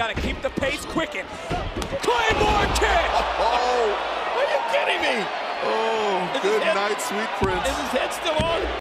got to keep the pace quicken. Claymore kick! Oh, Are you kidding me? oh, Is good night, sweet prince. Is his head?